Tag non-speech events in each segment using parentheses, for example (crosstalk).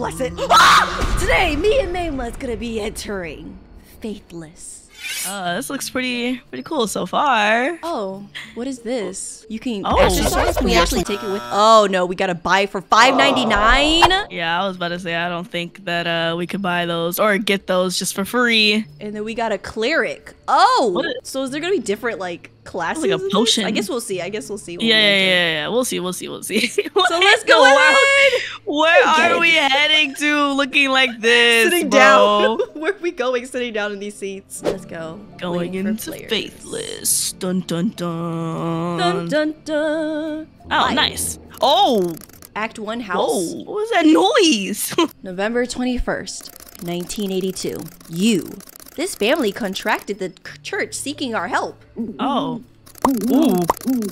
bless it. Ah! Today, me and Mayla's gonna be entering Faithless. Uh, this looks pretty pretty cool so far. Oh, what is this? You can Oh. exercise. Can we actually take it with? Oh no, we gotta buy for five ninety nine. Yeah, I was about to say I don't think that uh we could buy those or get those just for free. And then we got a cleric. Oh, is- so is there gonna be different like classes? Like a potion. I guess we'll see. I guess we'll see. Yeah, we yeah, yeah, yeah, We'll see, we'll see, we'll see. (laughs) (laughs) So let's go ahead. Where (laughs) are we heading to looking like this? Sitting bro? down. Where are we going? Sitting down in these seats. Let's go. Going into players. Faithless. Dun dun dun. Dun dun dun. Oh, Light. nice. Oh, Act one house. whoa. What was that noise? (laughs) November 21st, 1982. You. This family contracted the church seeking our help. oh. Ooh.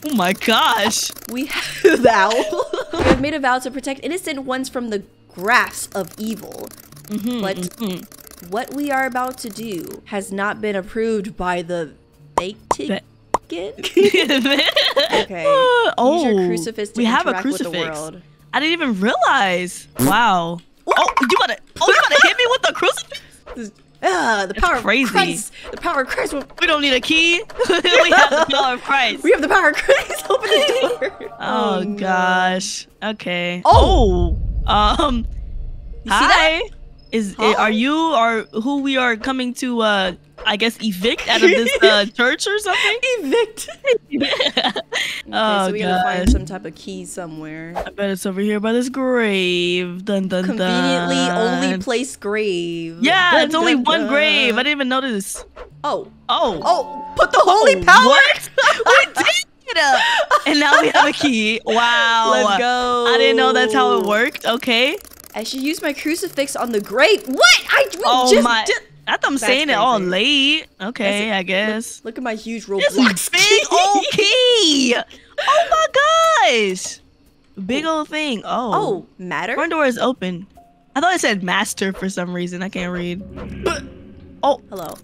Oh my gosh. We have a vow. (laughs) we have made a vow to protect innocent ones from the grasp of evil. Mhm, But mhm. What we are about to do has not been approved by the Vatican. (laughs) Okay. oh, Use your crucifix to we have a interact with the crucifix. world. I didn't even realize. Wow. Oh, you gotta, oh, you gotta hit me with the crucifix? This- Ah, the power crazy. of Christ. The power of Christ. We don't need a key. (laughs) we have the power of (laughs) Christ. We have the power of Christ. Open the door. Oh, no. gosh. Okay. Oh. Oh. Um. You see that? hi. Is Huh? are you or who we are coming to? uh I guess evict out of this (laughs) uh, church or something. Evict. (laughs) oh okay, so we gotta find some type of key somewhere. I bet it's over here by this grave. Dun dun Conveniently dun. only place grave. Yeah, Dun, it's only dun, one dun. grave. I didn't even notice. Oh. Oh. Oh, put the holy Oh, power. What? (laughs) we did it! And now we have a key. Wow. Let's go. I didn't know that's how it worked. Okay. I should use my crucifix on the grave. What? I Oh just my. did. I thought I'm That's saying it all late. Okay, I guess. Look at my huge This Roblox (laughs) big old (laughs) key. Oh my gosh. Big old thing. Oh. Oh, matter. Front door is open. I thought it said master for some reason. I can't read. Oh, Hello.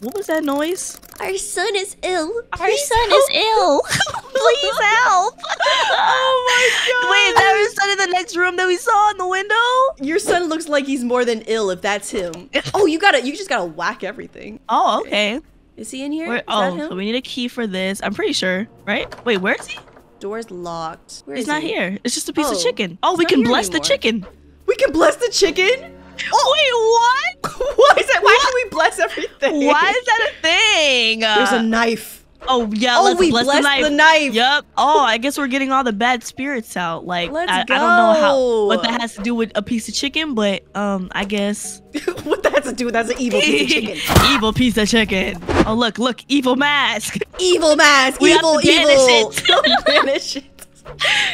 what was that noise? Our son is ill. Our son is ill. Please help. oh my god. (laughs) Wait, is that our son in the next room that we saw in the window? Your son looks like he's more than ill. If that's him. (laughs) oh, you gotta. You just gotta whack everything. Oh, okay. Is he in here? Where, Is that oh, so we need a key for this. I'm pretty sure, right? Wait, where is he? Door's locked. Where He's is not he? here. It's just a piece Oh, of chicken. Oh, we can bless the chicken. We can bless the chicken. Oh, wait, what? (laughs) Why is that? Why can we bless everything? Why is that a thing? There's a knife. oh yeah, Oh, let's we bless blessed the knife. the knife. Yep. Oh, I guess we're getting all the bad spirits out. Like I, I don't know how what that has to do with a piece of chicken, but um, I guess (laughs) what that has to do with that's an evil piece of (laughs) chicken. evil piece of chicken. Oh look, look, evil mask. Evil mask. We have evil, evil. it. banish it.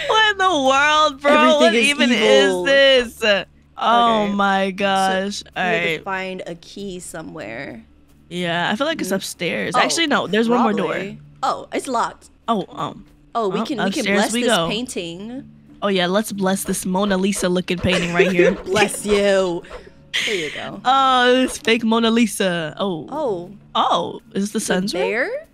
what in the world, bro? what Everything is even evil. is this? Oh Okay. my gosh! We all to find a key somewhere. Yeah, I feel like it's upstairs. Oh, Actually, no. There's one more door. Oh, it's locked. Oh, um. Oh, we can we can bless we this go. painting. Oh yeah, let's bless this Mona Lisa looking painting right here. (laughs) Bless you. There you go. Oh, this fake Mona Lisa. Oh. Oh, Oh, is this the the sun's room? bear.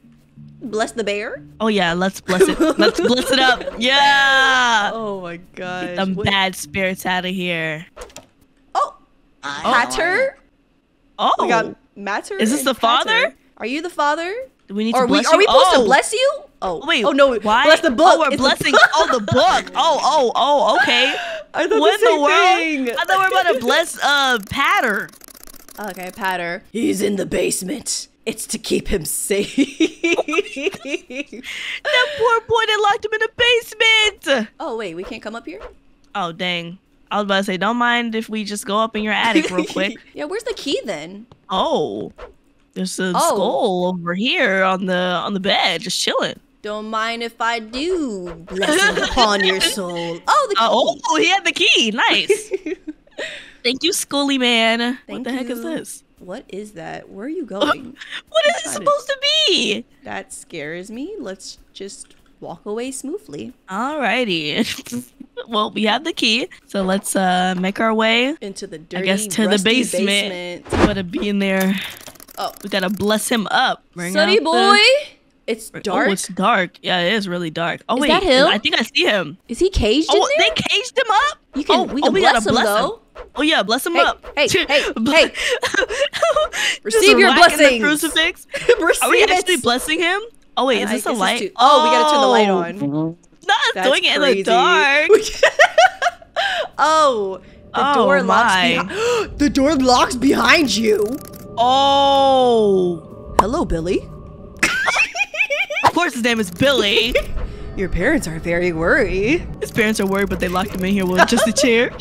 Bless the bear. Oh yeah, let's bless it. let's bless it up. (laughs) Yeah. Oh my gosh. Some What- bad spirits out of here. Oh, Pater. Oh. We got Matter. Is this the father? Pater. Are you the father? Do we need Are to we bless are we supposed oh. to bless you? Oh Wait. Oh no. Why? Bless the book. Oh, we're It's blessing. book. oh, the book. Oh, oh, oh. (laughs) Okay. I thought what the in same the world? thing. I thought we were about to bless uh Pater. Okay, Pater. He's in the basement. It's to keep him safe. (laughs) That poor boy that locked him in the basement. oh wait, we can't come up here. Oh dang. I was about to say, don't mind if we just go up in your attic real quick. (laughs) yeah, where's the key then? Oh, there's a Oh. skull over here on the on the bed, just chilling. Don't mind if I do. Blessing upon your (laughs) soul. Oh, the key. Uh, oh, he had the key. Nice. (laughs) Thank you, Scully man. what Thank the heck is this? What is that? Where are you going? What is it supposed to be? that scares me. Let's just walk away smoothly Alrighty. Well, we have the key, so let's uh make our way. into the I dirty, guess to the basement. basement. Gotta be in there. Oh, We gotta bless him up. Bring Sunny boy. the- It's Oh, dark. it's dark. Yeah, it is really dark. Oh Is wait, that him? I think I see him. Is he caged Oh, in there? they caged him up. You can. oh, we oh, we bless gotta him bless him. though. Oh yeah, bless him Hey, up. hey, (laughs) hey, hey. (laughs) Receive your blessings. crucifix. Receive (laughs) Are we it. actually blessing him? Oh wait, is I this a light? too- Oh, we gotta turn the light Oh. on. Not That's doing it in the dark. (laughs) oh, the Oh, door locks my. behind. (gasps) the door locks behind you. Oh. Hello, Billy. Of course, his name is Billy. (laughs) Your parents are very worried. His parents are worried, but they locked him in here with just a chair. (laughs)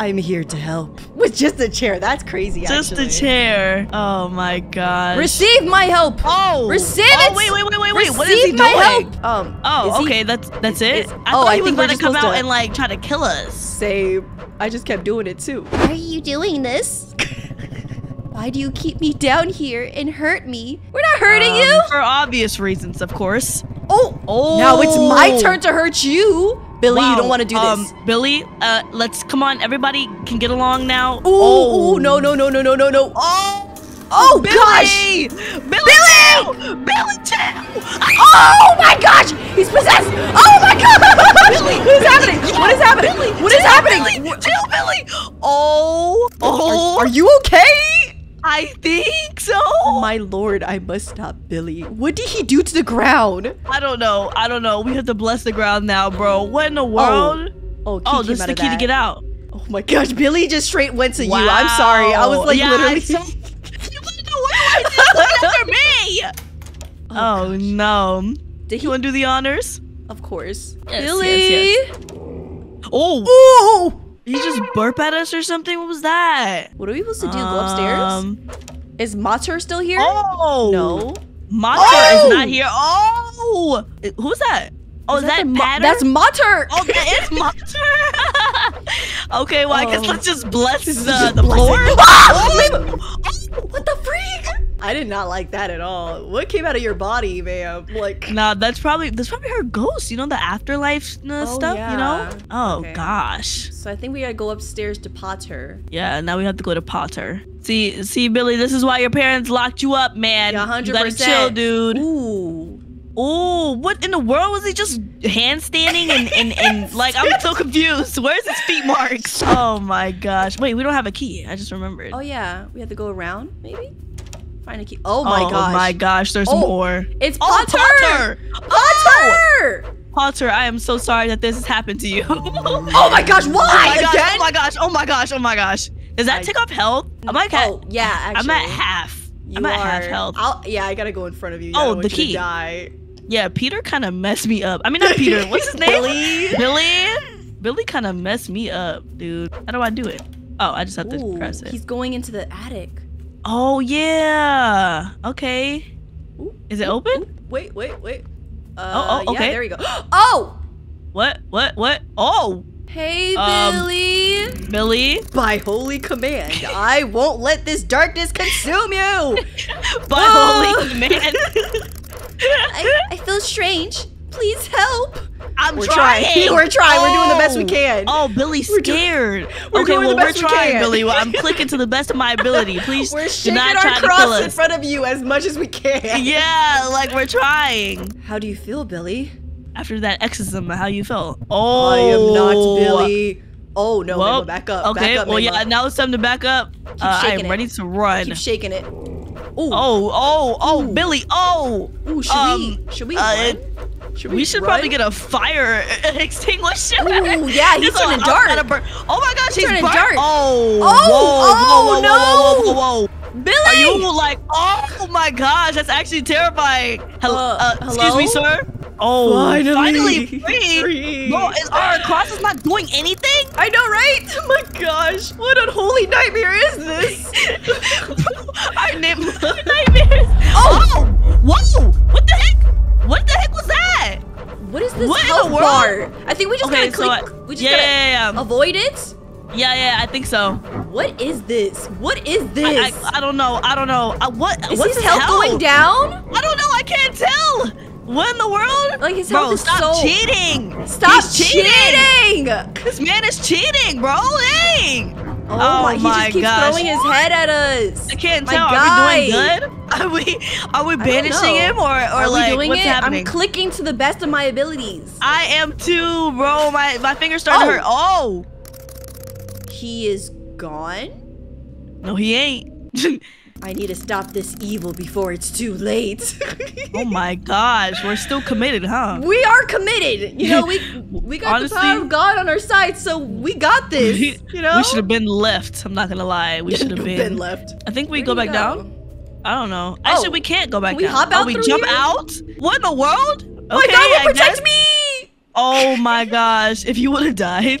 I'm here to help. With just a chair. That's crazy. just actually. a chair. Oh my god. Receive my help. Oh. Receive oh, it. wait, wait, wait, wait, wait. Receive What is he my doing? help. Um. Oh, is he- okay. That's that's it. is- I oh, thought I he was going to come out to- and like try to kill us. Say, I just kept doing it too. Why are you doing this? (laughs) Why do you keep me down here and hurt me? We're not hurting Um, you. for obvious reasons, of course. Oh, Oh, now it's my turn to hurt you. Billy, you don't want to do um, this. Billy, uh, let's come on. Everybody can get along now. Ooh, ooh, no, no, no, no, no, no, no. Oh, Oh, Billy! gosh. Billy! Billy! Billy too! Oh my gosh! He's possessed! Oh my (laughs) god! Billy, what is happening? What is happening? What is happening? Billy! Chill, Billy! Oh! Oh! Are, are you okay? I think so. My lord, I must stop Billy. What did he do to the ground? I don't know. I don't know. We have to bless the ground now, bro. What in the world? Oh, oh key Oh, came this is the of key to get out. Oh my gosh, Billy just straight went to you. I'm sorry. I was like Yeah, literally. I saw- (laughs) You wouldn't know what I did. Look after me. (laughs) Oh, oh no. Did he? You want to do the honors? Of course. Yes, Billy. yes, Oh, Ooh! You just burp at us or something? What was that? What are we supposed to do? Go upstairs? Um, Is Mater still here? oh No. Mater Oh! is not here. Oh, who's that? Oh, is, that, the Ma- That's Mater. Oh, that is (laughs) Mater. (laughs) okay, well, I guess Oh. let's just bless the, just the blessing. floor. Ah! Oh! What the freak? I did not like that at all. What came out of your body, ma'am? Like, Nah, that's probably that's probably her ghost. You know the afterlife uh, Oh, stuff. You know? Oh Okay. gosh. so I think we gotta go upstairs to Potter. Yeah. Now we have to go to Potter. See, see, Billy. This is why your parents locked you up, man. Yeah, You hundred gotta percent. chill, dude. Ooh. Oh, what in the world was he just handstanding and and and (laughs) like I'm so confused. Where's his feet marks? (laughs) Oh my gosh. Wait, we don't have a key. I just remembered. Oh yeah, we have to go around, maybe. Find a key. Oh my oh gosh. my gosh. There's Oh, more. It's Oh, Potter. Potter. Potter. Oh! Potter, I am so sorry that this has happened to you. (laughs) Oh my gosh, Oh why my gosh, oh my gosh, oh my gosh, oh my gosh. Does that I- take off health? I'm like, at, oh yeah, actually. I'm at half. You I'm at are. half health. I'll, yeah, I gotta go in front of you. Oh, the want you to key. Die. Yeah, Peter kind of messed me up. I mean, not Peter. What's his (laughs) name? Billy. Billy. Billy kind of messed me up, dude. How do I do it? Oh, I just have to press it. he's going into the attic. Oh yeah. Okay. Ooh, Is it ooh, open? ooh. Wait, wait, wait. oh, Uh, okay. Yeah, there you go. (gasps) Oh, What? What? What? Oh, hey Um, Billy. Billy. By holy command, I (laughs) won't let this darkness consume you. (laughs) By Ah. holy man. (laughs) I, I feel strange. Please help. I'm We're trying. (laughs) trying. We're trying. We're doing the best we can. Oh, Billy's We're do- scared. we're okay, doing the well, we're we trying, can. Billy. Well, I'm (laughs) clicking to the best of my ability. Please We're do shaking not our try to kill cross in front of you as much as we can. Yeah, like we're trying. How do you feel, Billy? After that exorcism, how you felt? Oh, I am not Billy. Oh no, Well, Memo, back up. Okay, back up, well, yeah, now it's time to back up. Uh, I am it. ready to run. Keep shaking it. Ooh. Oh, oh, oh, Ooh. Billy, oh! Ooh, should um, we? Should we? uh? Should We should run? probably get a fire (laughs) extinguisher. Ooh, yeah, he's Just so turning I'm dark. gonna burn- Oh my gosh, he's turning burnt. dark. Oh, Oh, whoa, whoa, oh, whoa, whoa, whoa, whoa, whoa. Billy. Are you like, oh my gosh, that's actually terrifying. Hello, Uh, uh, excuse me, sir. Oh, Finally. finally (laughs) free. Free. No, is our cross is not doing anything? I know, right? (laughs) Oh my gosh, what unholy nightmare is this? our name nightmares. Oh, whoa! What the heck? What the heck was that? What is this What in health the world? bar? I think we just Okay, gotta so. I- we just yeah, gotta yeah, yeah, avoid it. yeah, yeah. I think so. What is this? What is this? I, I don't know. I don't know. Uh, what? is what's his health going down? I don't know. I can't tell. What in the world? Like, his bro, health is stop so- cheating. Stop He's cheating. cheating! This man is cheating, bro. Dang. Oh, Oh my, he my just keeps gosh. throwing his head at us. I can't My tell. Are we doing good? (laughs) Are we? Are we banishing him or or Are like we doing what's it? happening? I'm clicking to the best of my abilities. I am too, bro. My my fingers starting Oh. to hurt. Oh. He is gone? No, he ain't. (laughs) I need to stop this evil before it's too late. (laughs) oh my gosh, we're still committed, huh? we are committed. You know, we we got Honestly- the power of God on our side, so we got this. We, you know, we should have been left. I'm not gonna lie. We (laughs) should have been. left. I think we go back down. I don't know. Oh. Actually, we oh, can't go back we down. hop oh, out we jump here? out? What in the world? Oh my God, protect me! Oh my gosh! If you would have died,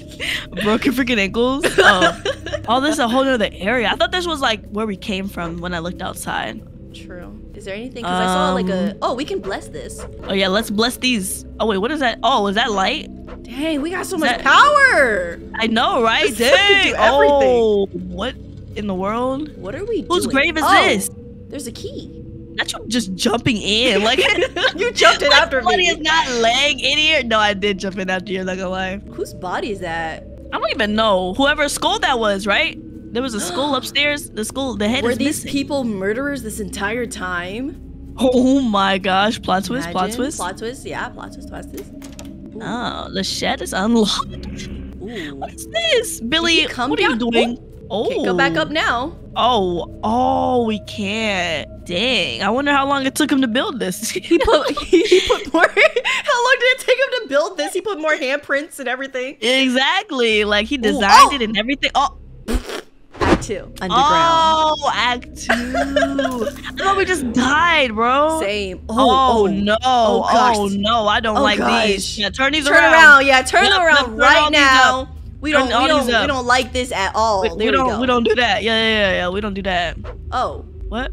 broken freaking ankles. Oh, (laughs) oh, this is a whole other area. I thought this was like where we came from when I looked outside. True. Is there anything? Because I saw like a. Um, Oh, we can bless this. Oh yeah, let's bless these. Oh wait, what is that? Oh, is that light? Dang, we got so Is much that- power. I know, right? This Dang. Oh, what in the world? What are we Whose doing? grave is Oh, this? There's a key. Not you just jumping in. Like (laughs) you (laughs) jumped in after me. is not laying in here. No, I did jump in after you. Not gonna lie. Whose body is that? I don't even know whoever skull that was. Right? There was a skull (gasps) upstairs. The skull, the head Were these missing. people murderers this entire time? Oh my gosh! Plot twist! Plot twist! Plot twist. Yeah, plot twist. Plot twist. Oh, Ooh. Oh, the shed is unlocked. Ooh. What is this, Billy? come What are you doing? Oh, Can't go back up oh. now. Oh, oh, we can't. Dang! I wonder how long it took him to build this. (laughs) He put (laughs) he put more. (laughs) How long did it take him to build this? He put more handprints and everything. exactly. Like he Ooh, designed oh! it and everything. Oh, Act two. Oh, Underground. oh, Act Two. I thought we just died, bro. Same. Oh, Oh, oh. no! Oh, Oh, no! I don't Oh, like gosh. these. Yeah, turn these Turn around. around. Yeah, turn Yep, yep, around right now. We don't. We don't. We don't like this at all. We, there we we, don't. go. We don't do that. Yeah, yeah, yeah, yeah. We don't do that. Oh, What?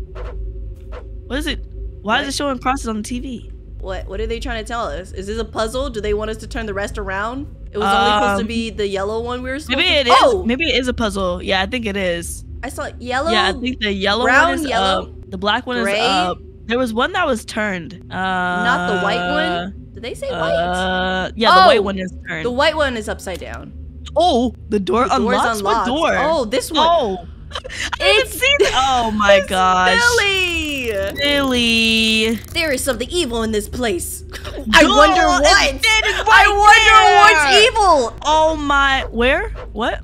What is it? Why What? is it showing crosses on the TV? what? What are they trying to tell us? Is this a puzzle? Do they want us to turn the rest around? It was only supposed to Um, be the yellow one we were supposed Maybe to. it is. Oh, Maybe it is a puzzle. Yeah, I think it is. I saw yellow. yeah, I think the yellow brown, one is yellow, up. The black one gray. is up. There was one that was turned. Uh, not the white one. Did they say white? Uh, yeah, the Oh, white one is turned. the white one is upside down. Oh, the door The unlocks. unlocked. What door? Oh, this one. Oh. (laughs) I didn't It's- see that. Oh my It's gosh. Billy. Billy. There is something evil in this place. I wonder what. it's I wonder there. what's evil. Oh my. Where? What?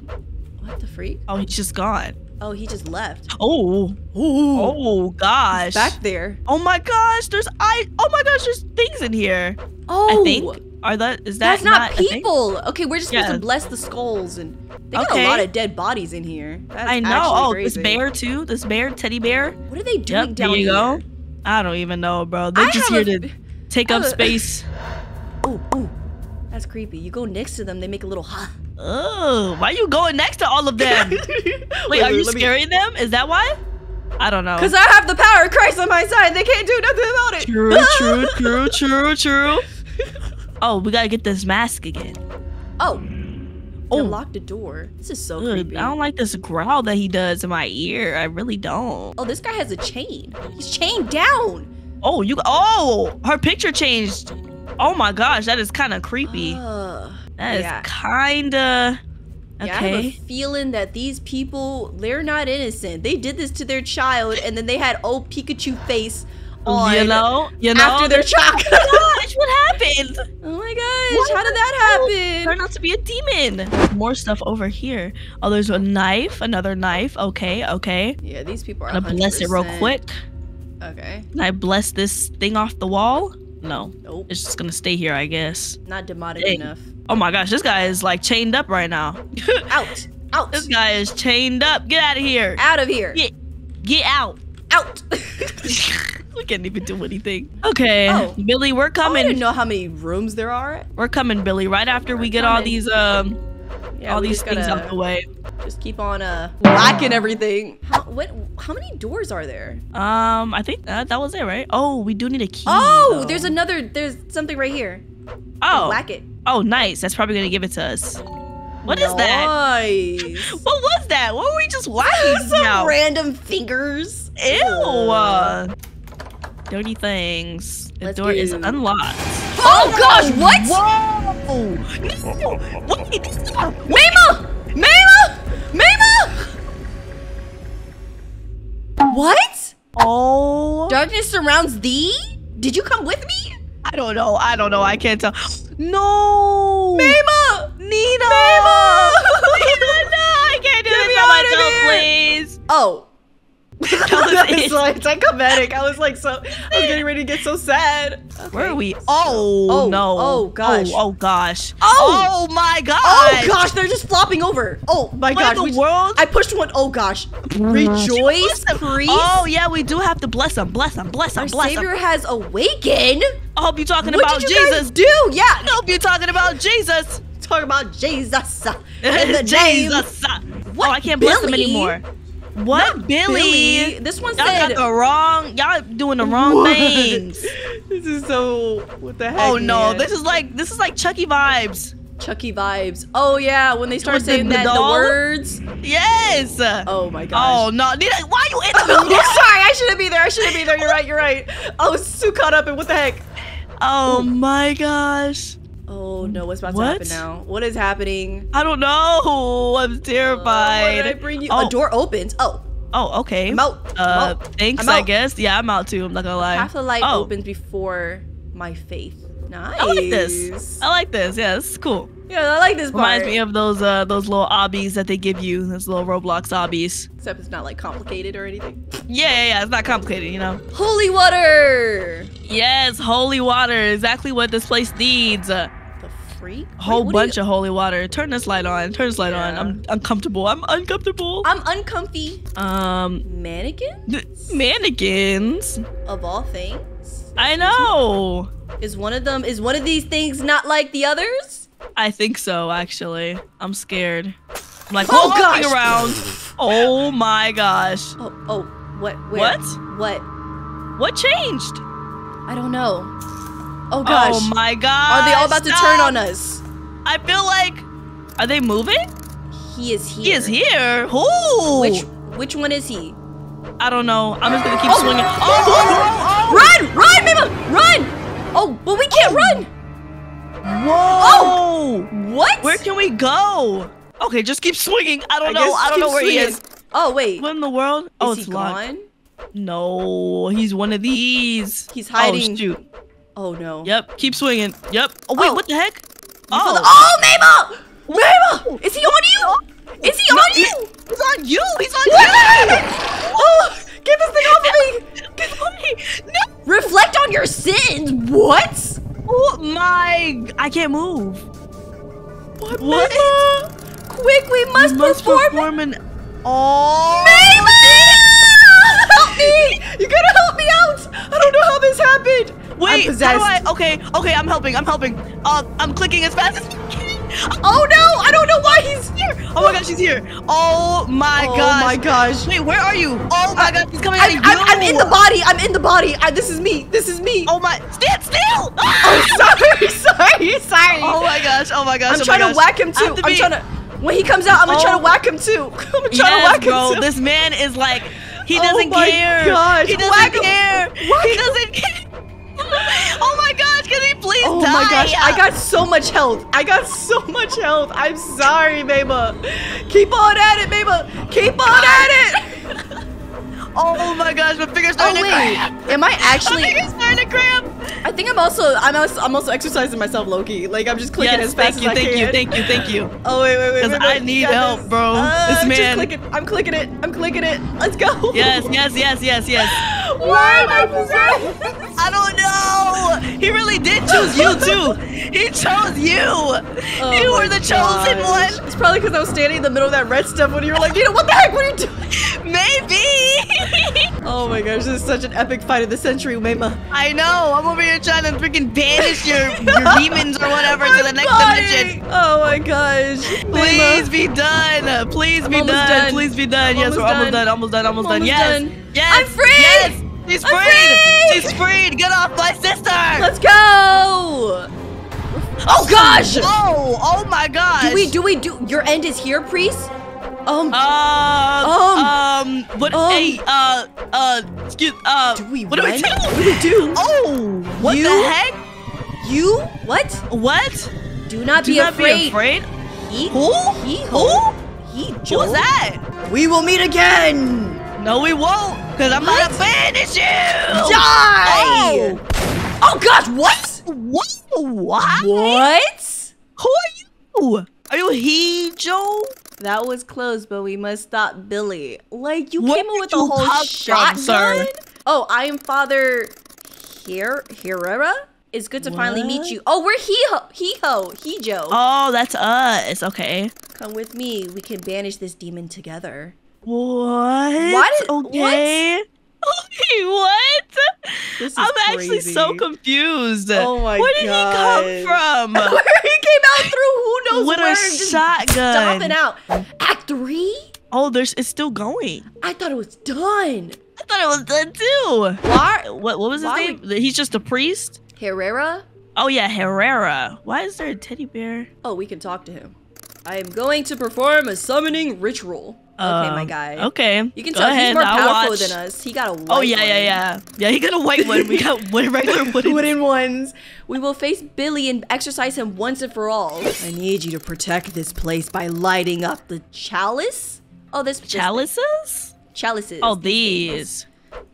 What the freak? Oh, he's just gone. Oh, he just left. Oh. Oh gosh. Back there. Oh my gosh. There's I. Oh my gosh. There's things in here. Oh, I think. Are that? Is that that's not, thing? people. Okay, we're just supposed to bless the skulls, and they got Okay. a lot of dead bodies in here. That's I know. Oh, crazy. this bear too. This bear, teddy bear. What are they doing Yep. down There you here? go. I don't even know, bro. They're I just here a- to take up a- space. (sighs) Ooh, ooh, that's creepy. You go next to them, they make a little ha. Oh, why are you going next to all of them? (laughs) Wait, are you scaring them? Is that why? I don't know. Because I have the power of Christ on my side. They can't do nothing about it. True, true, true, true, true. (laughs) Oh, we gotta get this mask again. Oh. Oh. Unlocked a door. This is so Ugh, creepy. I don't like this growl that he does in my ear. I really don't. Oh, this guy has a chain. He's chained down. Oh, you. Oh, her picture changed. Oh my gosh, that is kind of creepy. Ugh. That is yeah. kinda. Yeah, I have a Okay. feeling that these people, they're not innocent. They did this to their child, and then they had old Pikachu face on you know, you know. after their chocolate. Oh gosh, what happened? (laughs) oh my gosh, how did that happen? Turned out to be a demon. More stuff over here. Oh, there's a knife, another knife. Okay, okay. Yeah, these people are I'm gonna bless it real quick. Okay. Can I bless this thing off the wall? No, Nope. it's just gonna stay here, I guess. Not demonic Dang. enough. Oh my gosh, this guy is like chained up right now. (laughs) Out. Out. this guy is chained up. Get out of here. Out of here. Get, get out. Out. (laughs) we can't even do anything. Okay, Oh. Billy, we're I don't coming. even know how many rooms there are. We're coming, Billy. Right after we We're get all these um Yeah, all these things out the way. Just keep on uh whacking everything. How what? How many doors are there? Um, I think that, that was it, right? Oh, we do need a key. Oh, though. there's another. There's something right here. Oh, Whack it. oh, nice. That's probably gonna give it to us. What is that? Nice. (laughs) What was that? What were we just whacking (laughs) Some now? random fingers. Ew. Dirty things. The Let's door is unlocked. Oh, oh gosh! What? Whoa! No! Wait, this is our- Mama! Mama! Mama! What? Oh, Darkness surrounds thee? Did you come with me? I don't know. I don't know. I can't tell. No, Mama! Nina. Mama! (laughs) Nina, no, I can't do Get this me by out of Oh. (laughs) That was it's it. like anticlimactic. I was like so I was getting ready to get so sad. Where are we? Oh, oh, Oh, no. oh, gosh. Oh, oh gosh. Oh! Oh my oh, gosh. Oh gosh, they're just flopping over. Oh my What gosh. in we- the world? I pushed one. Oh gosh. Rejoice, priest. Oh yeah, we do have to bless him, bless him, bless him, Our bless savior him. has awakened. I hope you're talking What about did you Jesus. guys do? Yeah. I hope you're talking about Jesus. Talk about Jesus. (laughs) In the name. Jesus. What, oh, I can't bless him anymore. What Not Billy? Billy. This one Y'all said. the wrong. Y'all doing the wrong What? things. (laughs) This is so. What the heck? Oh no, man? this is like this is like Chucky vibes. Chucky vibes. Oh yeah, when they start With the- saying the that the words. Yes. Oh my gosh. Oh no! Why you in the I'm (laughs) middle? sorry, I shouldn't be there. I shouldn't be there. You're right. You're right. I was too caught up in what the heck. Oh my gosh! Oh no, what's about What? to happen now? What is happening? I don't know. I'm Uh, terrified. did I bring you? Oh. A door opens. Oh, Oh, okay. I'm out. I'm Uh, out. thanks. I'm I guess. Yeah, I'm out too. I'm not gonna lie. Half the light oh, opens before my faith. Nice. I like this. I like this. Yeah, this is cool. Yeah, I like this part. Reminds me of those uh those little obbies that they give you. Those little Roblox obbies. Except it's not like complicated or anything. Yeah, yeah, yeah. It's not complicated, you know. Holy water. Yes, holy water. Exactly what this place needs. A whole bunch of holy water. Turn this light on. Turn this light on. I'm uncomfortable. I'm uncomfortable. I'm uncomfy. Um, Mannequin th- mannequins. of all things. I know. Is one of them? Is one of these things not like the others? I think so. Actually, I'm scared. I'm like, Oh, walking gosh. around. Oh my gosh. Oh, oh, what? Where? What? What? What changed? I don't know. Oh, oh gosh. Oh my gosh. Are they all about to turn on us? I feel like. Are they moving? He is here. He is here. Who? Which which one is he? I don't know. I'm just gonna keep Oh. swinging. Oh, oh, oh, oh. Run! Run, Mima! Run! Oh, but we can't run! Whoa! Oh! What? Where can we go? Okay, just keep swinging. I don't I know. I don't know where he is. Oh wait. What in the world? Oh, is it's he locked. gone? No, he's one of these. He's oh, hiding. Oh shoot. Oh no. Yep. Keep swinging. Yep. Oh wait, Oh. what the heck? Feel oh. the- Oh, oh, Mabel! Mima! Is he on you? Is he on you? he's on you. He's on you! oh, get this thing off of me! (laughs) you. no. Reflect on your sins. What? Oh my! I can't move. What? What? Quick, we must, You must perform. perform an. Oh. Mima! Help me! You gotta help me out! I don't know how this happened. I'm Wait, how do I? Okay, okay, I'm helping. I'm helping. Uh, I'm clicking as fast as I can. Oh no! I don't know why he's here. Oh my gosh, she's here. Oh my oh gosh. my gosh. Wait, where are you? Oh my god, he's coming out I'm, of you. I'm, I'm in the body. I'm in the body. I, this is me. This is me. Oh my, stand still. (laughs) Oh, sorry, (laughs) sorry, sorry. Oh my gosh, oh my gosh. I'm oh trying my to whack him too. to I'm be- trying to. When he comes out, I'm gonna try Oh. to whack him too. (laughs) I'm gonna try to Yes, whack him bro. too. This man is like, he Oh doesn't my care. gosh, He doesn't whack him. care. Whack he doesn't care. (laughs) oh my gosh, can he please Oh die? my gosh, I got so much health. I got so much health. I'm sorry, Maba. Keep on at it, Maba. Keep on at it. (laughs) Oh my gosh, my finger's Oh starting to wait, cramp. am I (laughs) actually? My finger's starting to cramp. I think I'm also I'm also, I'm also exercising myself, Loki. Like I'm just clicking Yes, as fast thank you, as I thank can. you, thank you, thank you. (gasps) Oh wait, wait, wait. 'Cause wait, I need help, this. bro. Uh, This I'm just clicking. I'm clicking it. I'm clicking it. Let's go. Yes, yes, yes, yes, yes. Why am I possessed? I don't know. He really did choose you too. He chose you. Oh you were the chosen gosh. one. It's probably because I was standing in the middle of that red stuff when you were like, you know, what the heck? What are you doing? Maybe. (laughs) Oh my gosh, this is such an epic fight of the century, Mema. I know. I'm over here trying to freaking banish your, your (laughs) demons or whatever to the next Body. dimension. Oh my gosh. Please Mema. be done. Please be I'm done. done. Please be done. I'm yes, we're almost almost done. done. Almost done. Almost I'm done. almost Yes. done. Yes. I'm free! Yes. She's freed. free! She's freed. Get off my sister. Let's go. Oh gosh. Oh, oh my gosh. Do we do we do your end is here, priest? Um Uh, um, what? um, hey, uh, uh, excuse, uh, do we what do we do? What do we do? Oh, what You? the heck? You what? What? Do not Do be not afraid. be afraid. He Who? he Who? he Who Joe. was that? We will meet again. No, we won't, cause I'm What? gonna banish you. Die. Oh. Oh gosh, what? What? What? What? Who are you? Are you he, Joe? That was close, but we must stop Billy. Like you Where came up with a whole shotgun. sir? Oh, I am Father here Herrera. It's good to finally meet you. Oh, we're he ho he ho he Joe. Oh, that's us. Okay. Come with me. We can banish this demon together. What? Why did- okay. (laughs) Okay, what? This is I'm actually so confused. Oh my god. Where did he come from? (laughs) Where he came out through who knows With a where? just shotgun. Stomping out. Act three? Oh, there's it's still going. I thought it was done. I thought it was done too. Why? What what was his Why name? He's just a priest? Herrera? Oh yeah, Herrera. Why is there a teddy bear? Oh, we can talk to him. I am going to perform a summoning ritual. Okay, my Um, guy. Okay. You can tell ahead, he's more powerful than us. He got a white Oh yeah, yeah, yeah. Yeah, he got a white one. We got one (laughs) regular wooden. Wooden ones. We will face Billy and exercise him once and for all. (laughs) I need you to protect this place by lighting up the chalice. Oh, this this- Chalices? chalices. Oh, these.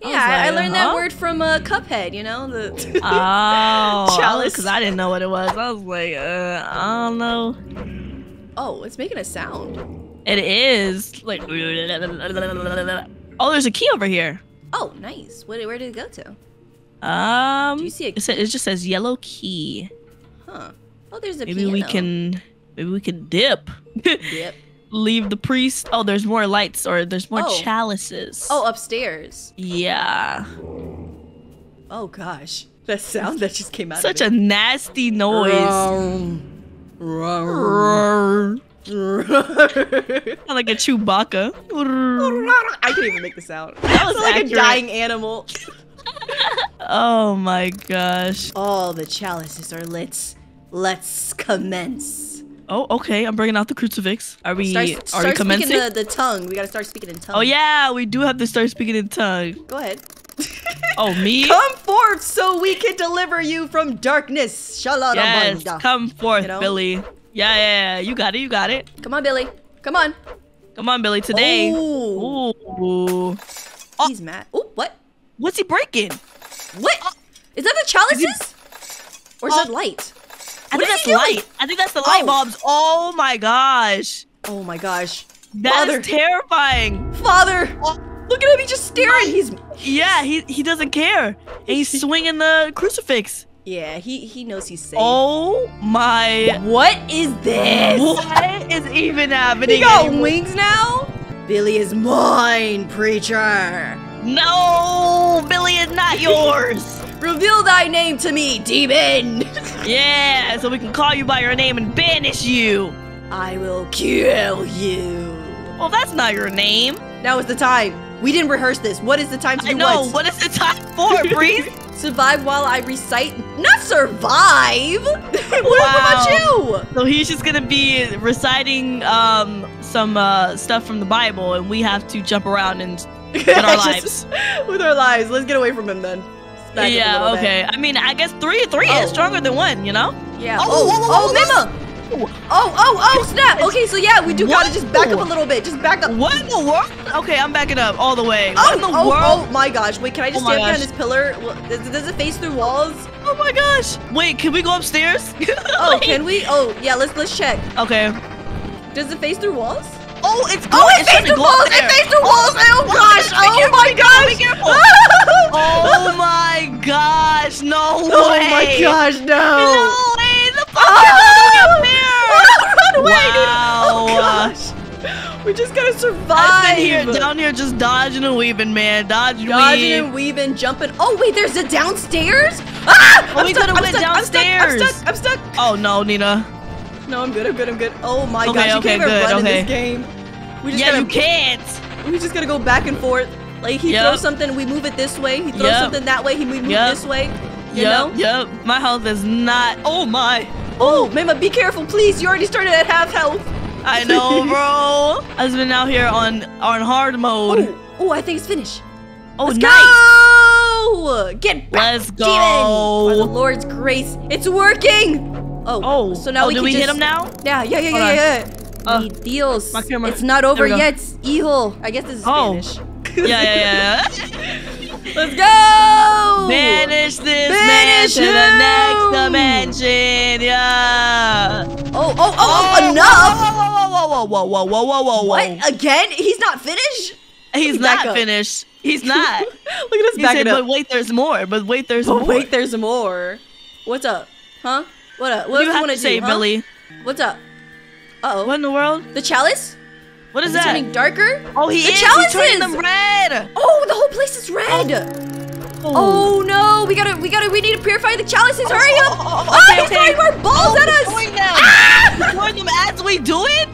Yeah, was I, I like, learned that word from uh, Cuphead. You know the. (laughs) Oh, Chalice. Because I didn't know what it was. I was like, uh, I don't know. oh, it's making a sound. It is like. Oh, there's a key over here. Oh, nice. Where, where did it go to? Um, Do you see a it, sa- it just says yellow key. Huh. Oh, there's a Maybe we can, maybe we can dip. (laughs) Yep. Leave the priest. Oh, there's more lights or there's more Oh. chalices. Oh, upstairs. yeah. Oh gosh, that sound that just came out. Such a nasty noise. Sound like a Chewbacca. I can't even make the sound. (laughs) That was like accurate. a dying animal. (laughs) Oh my gosh. All the chalices are lit. Let's commence. Oh, okay. I'm bringing out the crucifix. Are we? Start, are we start speaking the, the tongue. We gotta start speaking in tongue. Oh yeah, we do have to start speaking in tongue. Go ahead. (laughs) Oh me? Come forth so we can deliver you from darkness. Yes. Come forth, You know? Billy. Yeah, yeah, yeah. You got it. You got it. Come on, Billy. Come on. Come on, Billy. Today. Ooh. Ooh. He's mad. Oh, what? What's he breaking? What? Uh, is that the chalices? Or is Oh. that uh, light? I What think that's he doing? light. I think that's the light Oh. bulbs. Oh my gosh. Oh my gosh. That's Father. terrifying. Father! Oh. Look at him, he's just staring. He's Yeah, he he doesn't care. And he's (laughs) swinging the crucifix. Yeah, he he knows he's safe. Oh my. What is this? What is even happening? He got anymore? wings now? Billy is mine, preacher. No, Billy is not (laughs) yours. Reveal thy name to me, demon. (laughs) yeah, so we can call you by your name and banish you. I will kill you. Well, that's not your name. Now is the time. We didn't rehearse this. What is the time to do I know. what? What is the time for, (laughs) Breeze? Survive while I recite. Not survive. (laughs) what Wow. about you? so he's just gonna be reciting um some uh, stuff from the Bible, and we have to jump around and (laughs) with our lives. With our lives. Let's get away from him then. Yeah. little bit. Okay. I mean, I guess three three Oh. is stronger than one. You know. Yeah. Oh, Oh, oh, Mima. Oh, oh, oh, snap. Okay, so yeah, we do gotta just back up a little bit. Just back up. What in the world? Okay, I'm backing up all the way. Oh, What in the oh, oh world? oh my gosh. Wait, can I just Oh stand behind this pillar? Does, does it face through walls? Oh my gosh! Wait, can we go upstairs? (laughs) Oh, can we? Oh, yeah, let's let's check. Okay. Does it face through walls? Oh, it's Oh, it it's faced through walls! up It there. faced through oh walls! Oh my gosh! gosh, Oh my careful, be gosh! careful. (laughs) Oh my gosh! No way! Oh my gosh, no! No way! The oh fuck Ah! is going up Run away, dude! Wow. Oh gosh! We just gotta survive! Here, down here, just dodging and weaving, man. Dodge, Dodging weave. and weaving, jumping. Oh wait, there's a downstairs? Ah! Oh, I'm we stuck, could've I'm went stuck, I'm stuck, I'm stuck, I'm stuck. Oh no, Nina. No, I'm good, I'm good, I'm good. Oh my Okay, gosh, you okay, can't even good, run in this game. We just Yeah, gotta, you can't. We just gotta go back and forth. Like he Yep. throws something, we move it this way. He throws Yep. something that way, he we move Yep. this way. You Yep, know? yep. My health is not. Oh my. Oh, Mama, be careful, please. You already started at half health. I know, (laughs) bro. I've been out here on on hard mode. Oh, I think it's finished. Oh, Let's nice. go! Get back, Let's demon! By the. Lord's grace, it's working. Oh, Oh, so now oh, we can we just, hit him now? Yeah, yeah, yeah, Hold yeah, yeah. Uh, my camera. it's not over yet, hijo. I guess this is Oh. Spanish. (laughs) Yeah, yeah, yeah. (laughs) Let's go! Banish this Banish man to the next dimension. Yeah. Oh, oh, oh, oh, enough! Whoa, whoa, whoa, whoa, whoa, whoa, whoa, whoa. whoa! What? Again? He's not finished? He's not finished. He's (laughs) not. Look at us back said, up. But wait, there's more. But wait, there's but more. Wait, there's more. What's up? Huh? What up? What do you want to say, do, Billy? What's up? Uh oh. What in the world? The chalice? What is Is it that? turning darker? Oh, he The is. chalices! He's turning them red. Oh, the whole place is red. Oh, no, we gotta, we gotta, we need to purify the chalices. Hurry up! oh, oh, Ah, okay, he's okay. throwing more balls Oh, at us. throwing them. Ah! Throwing them as we do it.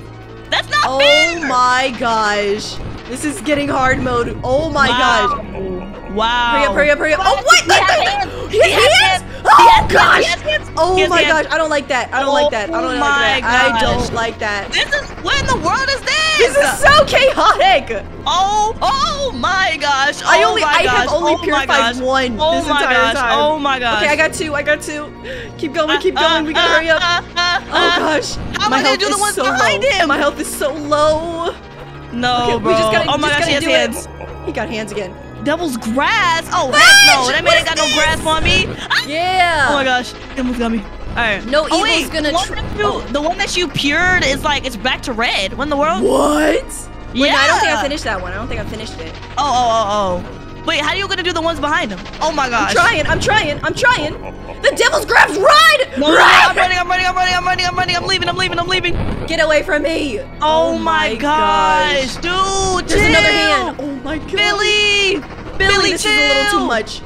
That's not Oh fair. my gosh, this is getting hard mode. Oh my wow. gosh. Wow. Hurry up, hurry up, hurry up. Oh, what? He. He He hands? hands. Oh, gosh. hands. He has. Oh my gosh, I don't like that. I don't like that. I don't Oh like my that. I don't like that. This is what in the world is this? This is so chaotic. Oh, oh my gosh. Oh I only, my I gosh. have only oh purified gosh. one Oh this entire gosh. time. Oh my gosh. Okay, I got two. I got two. Keep going. Keep Uh, going. We gotta uh, hurry up. uh, uh, Oh uh. gosh. How am I gonna do the ones so behind low. him? My health is so low. No, Okay, bro. we just gotta, oh my just gosh, he has hands. it. He got hands again. Devil's grass. Oh Fudge! heck no, that man What ain't got no is grass on me. Ah! Yeah. Oh my gosh, he almost got me. All right. No oh, evil's wait, gonna The one, that you, oh. the one that you pured is like it's back to red. What in the world? What? Wait, no, I don't think I finished that one. I don't think I finished it. Oh, oh, oh, oh. Wait, how are you gonna do the ones behind him? Oh my I'm gosh. trying. I'm trying. I'm trying. The devil's grabs. Run! No, no, no, Run! I'm running, I'm running, I'm running, I'm running, I'm running, I'm leaving, I'm leaving, I'm leaving. Get away from me. Oh, my gosh, dude. There's another hand. Oh my god. Billy. Billy, Billy, this is a little too much.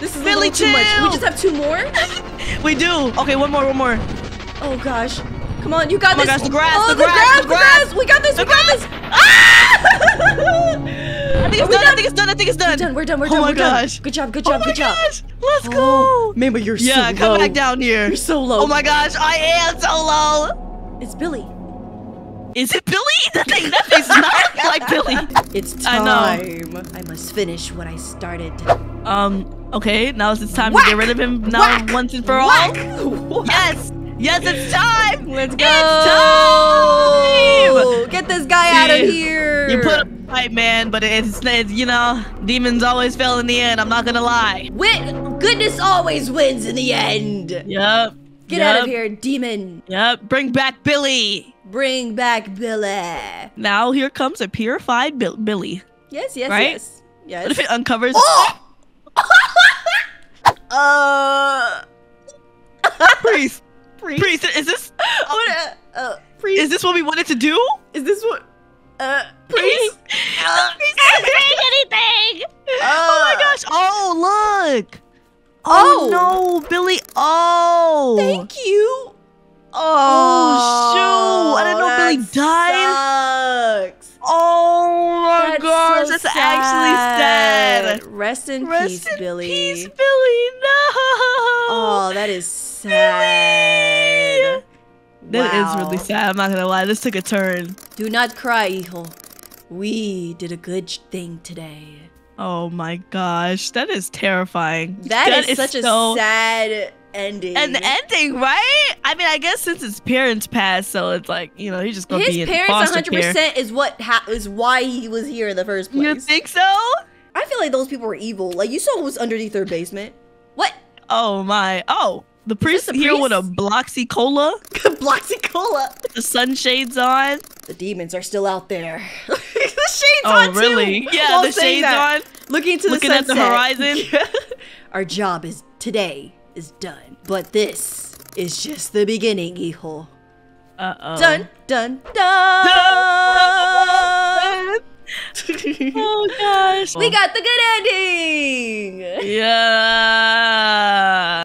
This is Billy, a little too much. We just have two more? (laughs) We do. Okay, one more, one more. Oh gosh. Come on, you got Oh my this. gosh, the grass, Oh, the the, grass, grass, the the grass. grass. We got this. The we got this. Ah! (laughs) I think it's we done, I think it's done, I think it's done. We're done. We're done. We're done. oh my done. gosh. Good job. Good Oh job. my good job. gosh. Let's go. Oh, (gasps) Mamba, you're Yeah, so come low. back down here. You're so low. Oh my gosh, I am so low. It's Billy. Is it Billy? (laughs) That thing, that is not (laughs) like Billy. It's I time. know. I must finish what I started. Um, okay, now it's time Whack! to get rid of him now Whack! once and for all. Whack! Yes, yes, it's time. Let's go. It's time. Get this guy out of here. You put up a fight, man, but it's, it's you know, demons always fail in the end. I'm not gonna lie. Win- goodness always wins in the end. Yep. Get yep, out of here, demon. Yep. Bring back Billy. Bring back Billy. Now here comes a purified Bill- Billy. Yes, yes, Right? yes. Yes. What if it uncovers? Oh! (laughs) (laughs) Uh. priest. Priest. Is this? what? Uh, uh, priest. Is this what we wanted to do? Is this what? Uh, priest. (laughs) Uh, Priest isn't saying anything. oh my gosh. Oh look. Oh. no, Billy. Oh. Thank you. Oh, shoot. I didn't know Billy that died. Sucks. Oh my That's gosh, so that's actually sad. Rest in Rest peace, in Billy. peace, Billy. No. Oh, that is sad. That is Wow. really sad. I'm not gonna lie. This took a turn. Do not cry, hijo. We did a good thing today. Oh my gosh, that is terrifying. that is, such so- a sad ending. an ending, right? I mean, I guess since his parents passed, so it's like you know he's just gonna His be in parents, 100% is what ha- is why he was here in the first place. You think so? I feel like those people were evil. Like you saw what was underneath their basement. What? Oh my! Oh, the priest the here with a? Bloxy Cola, (laughs) Bloxy Cola. the sunshades on. The demons are still out there. (laughs) the shades Oh, on too. really? Yeah, While the shades that, on. Looking to Looking the at the horizon. (laughs) Our job is today is done, but this is just the beginning, hijo. Uh oh. Dun dun dun. oh gosh. we got the good ending. Yeah.